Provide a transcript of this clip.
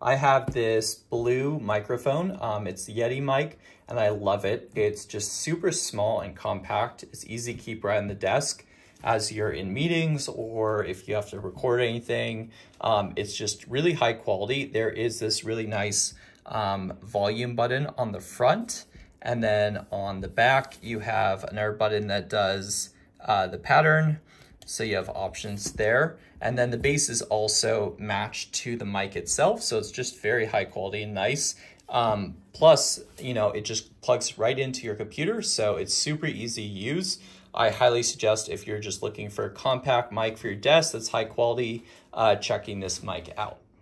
I have this blue microphone. Um, it's the Yeti mic and I love it. It's just super small and compact. It's easy to keep right on the desk as you're in meetings or if you have to record anything. Um, it's just really high quality. There is this really nice um, volume button on the front. And then on the back, you have another button that does uh, the pattern. So you have options there. And then the base is also matched to the mic itself. So it's just very high quality and nice. Um, plus, you know, it just plugs right into your computer. So it's super easy to use. I highly suggest if you're just looking for a compact mic for your desk that's high quality, uh, checking this mic out.